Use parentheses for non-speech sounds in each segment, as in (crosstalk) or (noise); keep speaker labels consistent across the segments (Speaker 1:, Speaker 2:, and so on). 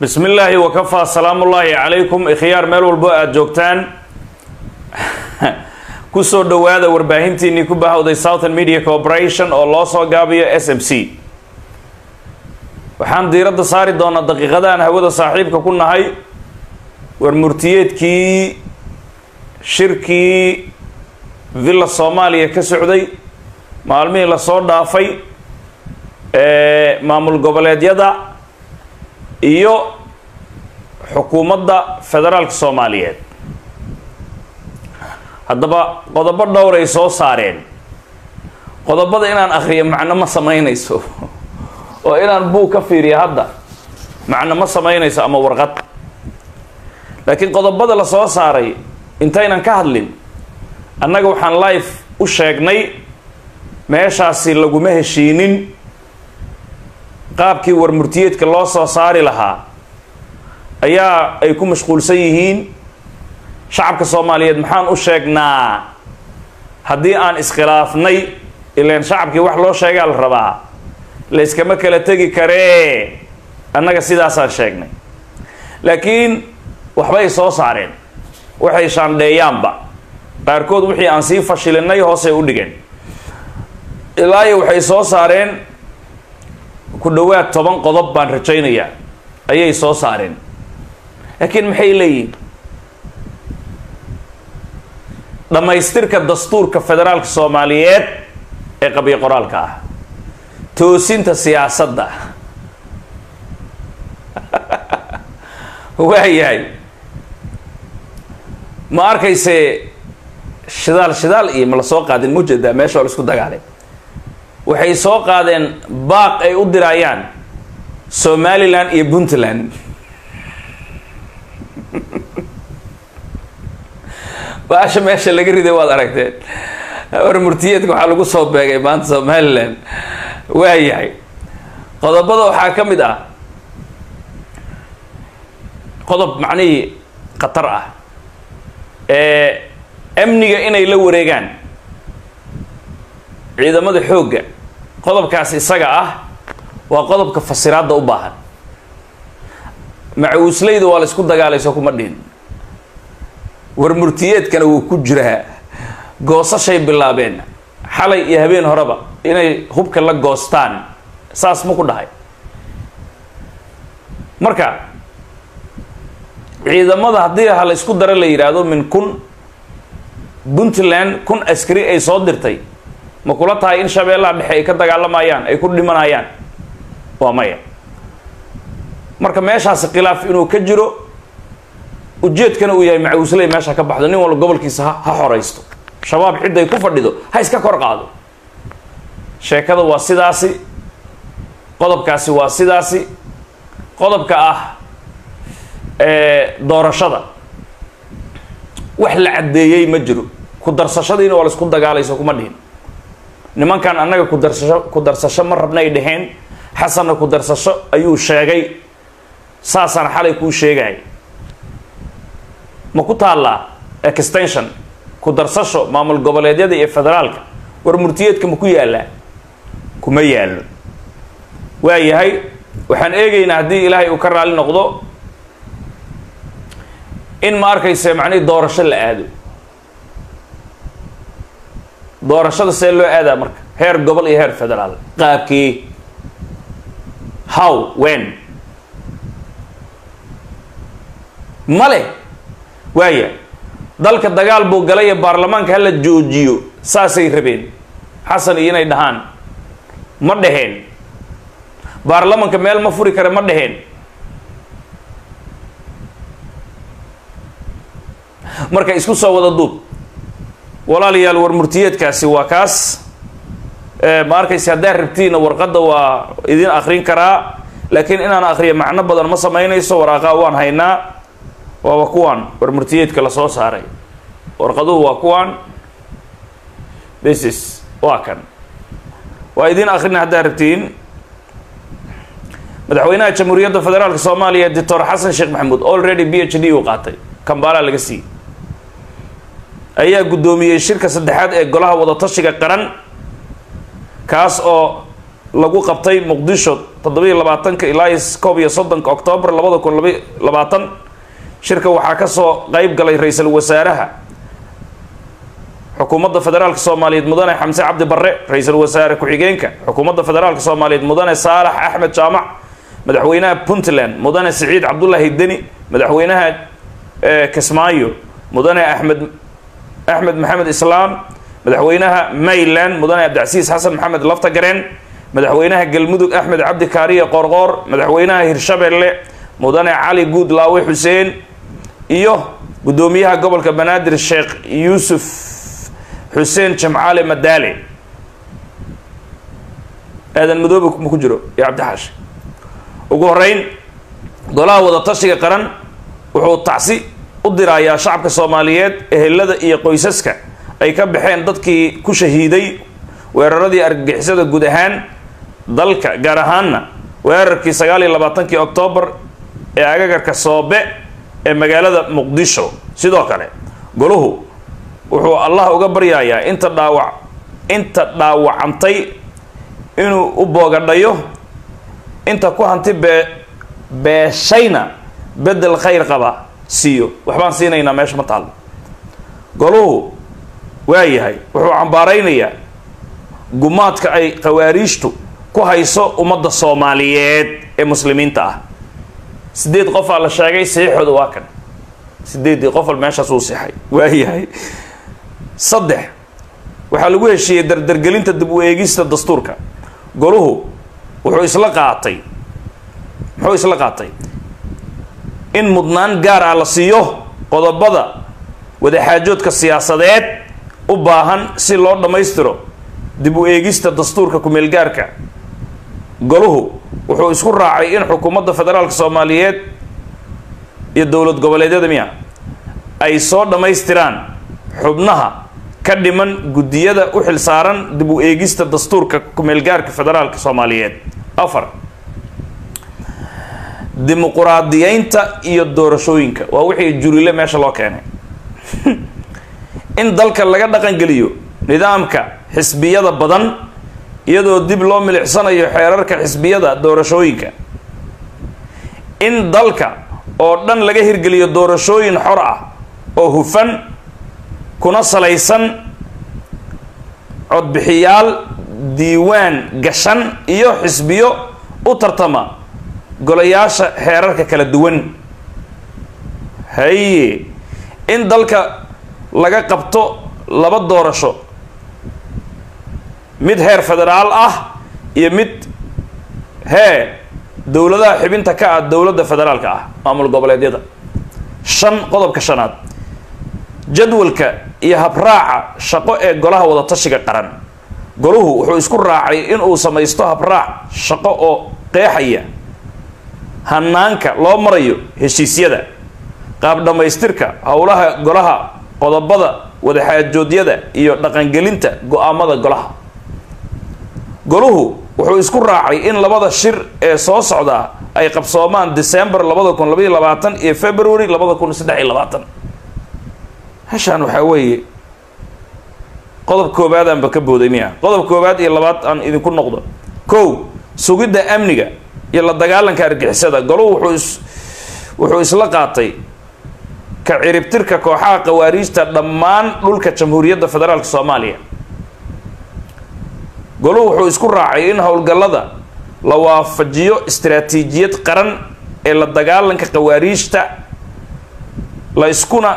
Speaker 1: bismi illaahi wakafaa salaamullaahi calaykum ikhyaar meel walbo aada joogtaan. (laughs) Kusoo dhowaada warbaahintiinii ku bahowday southern media corporation oo loo soo gaabiyo s m c. Waxaan diiradda saari doonaa daqiiqadahan hawada saaxiibka ku nahay. War murtiyeedkii shirkii villa soomaaliya ka socday maalmihii la soo dhaafay ee maamul goboleedyada iyo xukuumadda federaalka soomaaliyeed. Haddaba qodobo dhowr ay soo saareen. Qodobada inaan akhriyo macno ma samaynayso. (laughs) Oo inaan buug ka fiiriyo hadda. Macno ma samaynayso ama warqad. Laakiin qodobada la soo saaray intaynan ka hadlin annaga waxaan life u sheegnay meeshaasi laguma heshiinin qaabkii war murtiyeedka loo soo saari lahaa ayaa ay ku mashquulsan yihiin shacabka soomaaliyeed. Maxaan u sheegnaa haddii aan iskhilaafnay ilaan shacabkii wax loo sheegaa la rabaa layskama kala tegi karee annaga sidaasaan sheegnay. Laakiin waxbay soo saareen waxay shaandheeyaanba. Qaarkood wixii aan sii fashilinay hoosay u dhigeen. Ilaayo waxay soo saareen ku dhowaad toban qodob baan rajaynayaa. Ayay soo saareen. Laakiin maxay leeyihiin dhammaystirka dastuurka federaalka soomaaliyeed ee qabyo qoraalka ah. Toosinta siyaasadda. (laughs) Waayahay ma arkayse shidaal shidaal iyo ma la soo qaadin? Mujeedaa meesha oo la isku dagaalay waxay soo qaadeen baaq ay u dirayaan somalilan iyo puntland. (laughs) Baasha meesha laga riday waad aragteen. War murtiyeedka waxaa lagu soo beegay maanta somalilan waayahay qodobada waxaa ka mid ah. Qodob macnihii khatar ah. Ee amniga inay la wareegaan. Ciidamada xoogga qodobkaas isaga ah waa qodobka fasiraadda u baahan. Macuuslayda waa la isku dagaalayso kuma dhihin. War murtiyeedkana wuu ku jiraa goosashay bilaabeen. Xalay iyo habeen horeba inay hubka la goostaan. Saas ma ku dhahay. Marka ciidamada haddii ha la isku daro la yidhaahdo min kun puntland kun askari ay soo dirtay ma kula tahay in shabeellaha dhexe ay ka dagaalamayaan ay ku dhimanayaan? Waa maya. Marka meeshaasi khilaaf inuu ka jiro ujeedkana uu yahay macuusley meesha ka baxdo nin walba gobolkiisa ha xoraysto shabaab cidday ku fadhido ha iska kor qaado. Sheekada waa sidaasi qodobkaasi waa sidaasi. Qodobka ah doorashada. Wax la caddeeyey ma jiro. Ku darsashadiina waa la isku dagaalayso kuma dhihin nimankan annaga ku darsasho ku darsasho ma rabnay dheheen xasanna ku darsasho ayuu sheegay. Saasaan xalay kuu sheegay. Ma ku taallaa extension ku darsasho maamul goboleedyada iyo federaalka? War murtiyeedka ma ku yaallaa? Kuma yaallo. Waa yahay waxaan eegaynaa haddii ilaahay uu ka raali noqdo in ma arkayse macnihii doorasho la aado doorashada see loo aadaa marka? Heer gobol iyo heer federaal. Qaabkii? How? Wen male waaya dalka dagaal buu galay ee baarlamaanka hala joojiyo saasay rabeen. Xasan iyo inay dhahaan. Ma dheheen baarlamanka meel ma furi kare ma dheheen marka isku soo wada duub walaalayaal war murtiyeedkaasi waa kaas. Ma arkaysa haddaad rabtiina warqadda waa idin akrin karaa laakiin inaan akriyo macno badan ma samaynayso waraaqaa waan haynaa. Waaba kuwaan war murtiyeedka la soo saaray. Warqaduhu waa kuwaan. Thisis waa kan. Waa idin akrina haddaad rabtiin. Madaxweynaha jamhuuriyadda federaalka soomaaliya doctor xasan sheekh maxamuud already b h d uu qaatay. Kambaalaa laga siiyey ayaa guddoomiyey shirka saddexaad ee golaha wadatashiga qaran kaas oo lagu qabtay muqdisho toddobiyo labaatanka ilaa koob iyo soddonka oktoobar labada kun laba labaatan. Shirka waxaa ka soo qeyb galay ra'iisul wasaaraha xukuumadda federaalka soomaaliyeed mudane xamse cabdi barre ra'iisul wasaare ku-xigeenka xukuumadda federaalka soomaaliyeed mudane saalax axmed jaamac madaxweynaha puntland mudane siciid cabdullaahi deni madaxweynaha kismaayo mudane axmed axmed maxamed islaam madaxweynaha mayland mudane cabdicasiis xasan maxamed laftagareen madaxweynaha galmudug axmed cabdi kaariye qoorqoor madaxweynaha hirshabelle mudane cali guud laawe xuseen iyo guddoomiyaha gobolka banaadir sheekh yuusuf xuseen jamcaale madaale. Aadan madoobe ma ku jiro iyo cabdixaashi ugu horeyn golaha wadatashiga qaran wuxuu tacsi u dirayaa shacabka soomaaliyeed ehelada iyo qoysaska ay ka baxeen dadkii ku shahiiday weeraradii argagixisada guud ahaan dalka gaar ahaanna weerarkii sagaal iyo labaatankii oktoobar ee agagarka soobe ee magaalada muqdisho. Sidoo kale goluhu wuxuu allah uga baryayaa inta dhaawac inta dhaawacantay inuu u boogadhayo inta ku hanti bee beeshayna bedel khayr qaba siiyo. Waxbaan siinaynaa meesha ma taalo goluhu waayahay wuxuu cambaaraynayaa. Gumaadka ay khawaariijtu ku hayso ummadda soomaaliyeed ee muslimiinta ah. Sideed qofaa la sheegay saxiixooda waa kan. Sideeddii qofal meeshaas uu seexay. Waayahay saddex waxaa lagu heshiiyey dardargelinta dib u eegista dastuurka. Goluhu wuxuu isla qaatay muxuu isla qaatay in mudnaan gaar ah la siiyo qodobada wadaxaajoodka siyaasadeed u baahan si loo dhammaystiro dib u eegista dastuurka ku-meelgaarka goluhu wuxuu isku raacay in xukuumadda federaalka soomaaliyeed iyo dowlad goboleedyada miya ay soo dhammaystiraan xubnaha ka dhiman guddiyada u xilsaaran dib u eegista dastuurka ku-meelgaarka federaalka soomaaliyeed. Afar dimuquraadiyeynta iyo doorashooyinka. Waa wixii jurile meesha loo keenay. In dalka laga dhaqangeliyo nidaamka xisbiyada badan iyadoo dib loo milicsanayo xeerarka xisbiyada doorashooyinka. In dalka oo dhan laga hirgeliyo doorashooyin xor ah oo hufan kuna salaysan codbixiyaal diiwaan gashan iyo xisbiyo u tartama golayaasha xeerarka kala duwan. Haye in dalka laga qabto laba doorasho. Mid heer federaal ah iyo mid hee dowladaha xibinta ka ah dowladda federaalka ah maamul goboleedyada. Shan qodobka shanaad. Jadwalka iyo habraaca shaqo ee golaha wadatashiga qaran. Goluhu wuxuu isku raacay inuu samaysto habraac shaqo oo qeexaya hanaanka loo marayo heshiisyada qaab dhammaystirka howlaha golaha qodobada wadaxaajoodyada iyo dhaqangelinta go'aamada golaha. Goluhu wuxuu isku raacay in labada shir ee soo socdaa ay qabsoomaan december labada kun labaiyo labaatan iyo february labada kun saddex iyo labaatan. Hashaan waxaa weeye qodob koobaad aanba ka booday miya. Qodob koobaad iyo labaad aan idinku noqdo. Kow sugidda amniga iyo la dagaalanka argixisada. Goluhu wuxuu is wuxuu isla qaatay ka ciribtirka kooxaha khawaariijta dhammaan dhulka jamhuuriyadda federaalka soomaaliya. Goluhu wuxuu isku raacay in howlgallada la waafajiyo istaraatiijiyad qaran ee la dagaalanka khawaariijta la iskuna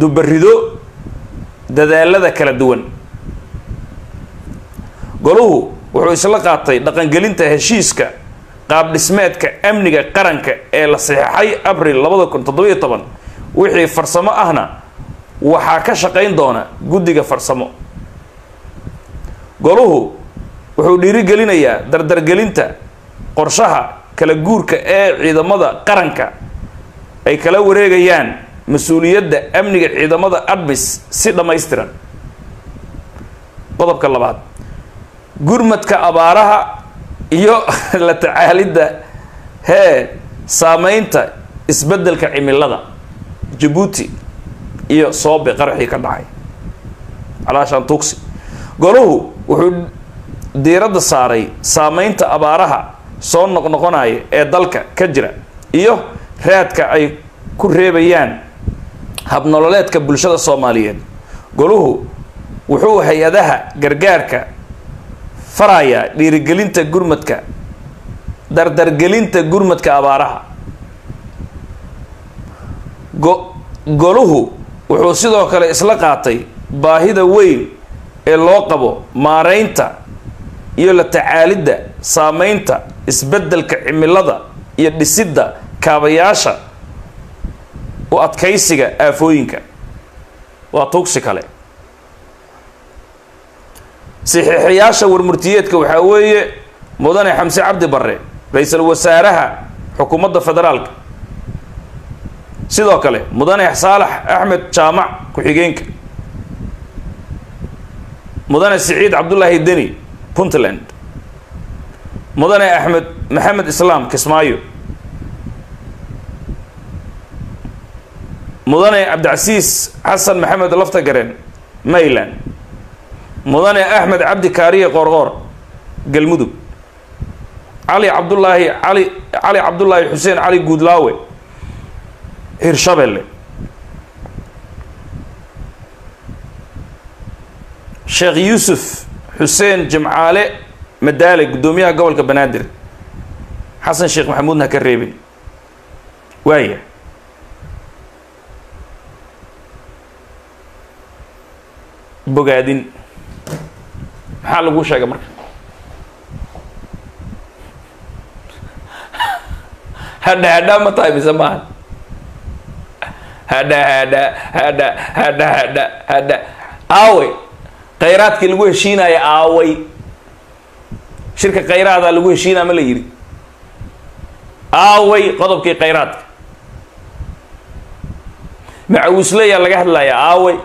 Speaker 1: dubarido dadaalada kala duwan. Goluhu wuxuu isla qaatay dhaqangelinta heshiiska qaab dhismeedka amniga qaranka ee la saxeixay abril labada kun toddobiyo toban wixii farsamo ahna waxaa ka shaqayn doona guddiga farsamo. Goluhu wuxuu dhiirigelinayaa dardargelinta qorshaha kala guurka ee ciidamada qaranka ay kala wareegayaan mas'uuliyadda amniga ciidamada admis si dhammaystiran. Qodobka labaad gurmadka abaaraha iyo (laughs) la tacaalidda hee saameynta isbeddelka cimilada jabuuti iyo soobe qaraxii ka dhacay. Calaashaan tuugsi goluhu wuxuu diiradda saaray saameynta abaaraha soo noqnoqonaya ee dalka ka jira iyo raadka ay ku reebayaan habnololeedka bulshada soomaaliyeed. Goluhu wuxuu hay'adaha gargaarka farayaa dhiirigelinta gurmadka dardargelinta gurmadka abaaraha. Go goluhu wuxuu sidoo kale isla qaatay baahida weyn ee loo qabo maareynta iyo la tacaalidda saameynta isbeddelka cimilada iyo dhisidda kaabayaasha u adkaysiga aafooyinka. Waa tuugsi kale saxiixayaasha warmurtiyeedka waxaa weeye mudane xamse cabdi barre ra'iisul wasaaraha xukuumadda federaalka. Sidoo kale mudane saalax axmed jaamac ku-xigeenka. Mudane siciid cabdullaahi deni puntland. Mudane axmed maxamed islaam kismaayo. Mudane cabdicasiis xasan maxamed laftagaren mayland mudane axmed cabdi kaariye qoorqoor galmudug cali cabdullaahi cali cali cabdullaahi xuseen cali guudlaawe hirshabelle sheekh yuusuf xuseen jimcaale madaale guddoomiyaha gobolka banaadir. Xasan sheekh maxamuudna ha ka reebin. Waaya bogaadin maxaa laguu sheegay marka? Hadha hadhaa ma tahay mise maaha hadha hadha hadha hadha hadha hadha aaway khayraadkii lagu heshiinaya aaway. Shirka khayraada lagu heshiinaa ma la yidhi. Aaway qodobkii khayraadka. Macawisleyaa laga hadlaya aaway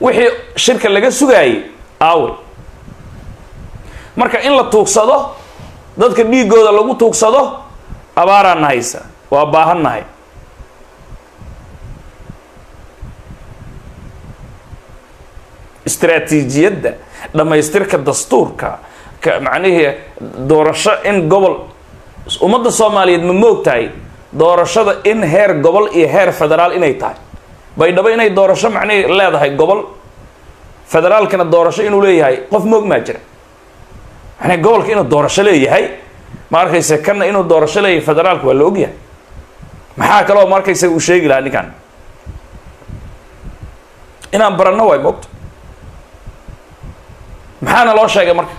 Speaker 1: wixii shirka laga sugaayay aaway marka in la tuugsado dadka dhiigooda lagu tuugsado abaaraan nahaysa waa baahan nahay. Istraatiijiyadda dhammaystirka dastuurka ka macnihii doorasho in gobol ummadda soomaaliyeed ma moog tahay doorashada in heer gobol iyo heer federaal inay tahay baydhabo inay doorasho macnihii leedahay gobol. Federaalkana doorasho inuu leeyahay qof moog maa jira. Macnii gobolka inuu doorasho leeyahay ma arkayse kanna inuu doorasho leeyahay federaalka waa la ogyahay maxaa kaloo ma arkaysa uu sheegi lahaa ninkan? Inaan baranno waay moogta maxaana loo sheegay marka?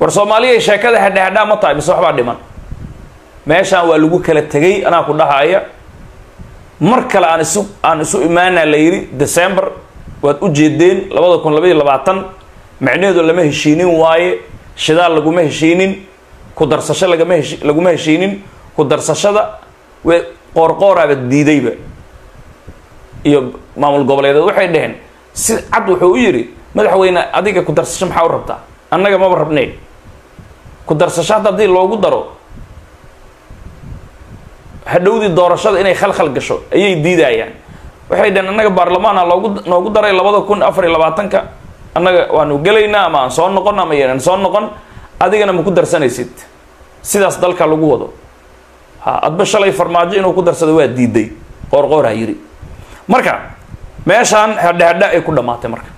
Speaker 1: War soomaaliya sheekada hadha hadhaa ma tahay mise waxbaa dhiman? Meeshaan waa lagu kala tegay anaa ku dhahaya mar kale aan isu aan isu imaanaa la yidhi december waad u jeedeen labada kun labaiyo labaatan macnaheedu lama heshiinin waaye shidaal laguma heshiinin ku darsasho lagama laguma heshiinin ku darsashada we qoorqooraaba diidayba. Iyo maamul goboleedeed waxay dhaheen si cad wuxuu u yidhi madaxweyne adiga ku darsasho maxaa u rabtaa? Annaga maba rabneen ku darsasho hadda haddii loogu daro hadhowdii doorashada inay khalkhal gasho ayay diidayaan. Waxay dhaheen annaga baarlamaana loogu noogu daray labada kun afar iyo labaatanka. Annaga waanu gelaynaa ama aan soo noqon ama yeenan soo noqon. Adigana ma ku darsanaysid. Sidaas dalka lagu wado. Ha adba shalay farmaajo inuu ku darsado waa diiday. Qoorqoorha yidhi marka meeshaan hadha ay ku dhammaatay marka.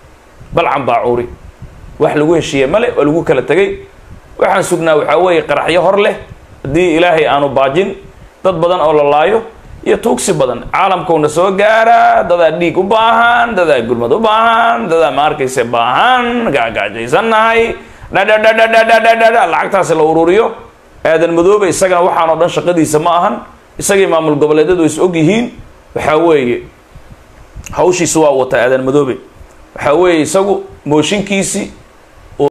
Speaker 1: Balcan baacuuri wax lagu heshiiye male waa lagu kala tegay waxaan sugnaa waxaa weeye qaraxyo hor leh. Haddii ilaahay aanu baajin dad badan oo la laayo iyo tuugsi badan. Caalamkowna soo gaara dadaa dhiig u baahan dadaa gurmad u baahan dadaa ma arkayse baahan gaagaajaysannahay dhadhadhadhadhadhadha lacagtaasi la ururiyo. Aadan madoobe isagana waxaan oo dhan shaqadiisa ma ahan. Isagii maamul goboleedyadu is og yihiin. Waxaa weeye hawshiisa waa wataa aadan madoobe. Waxaa weeye isagu mooshinkiisi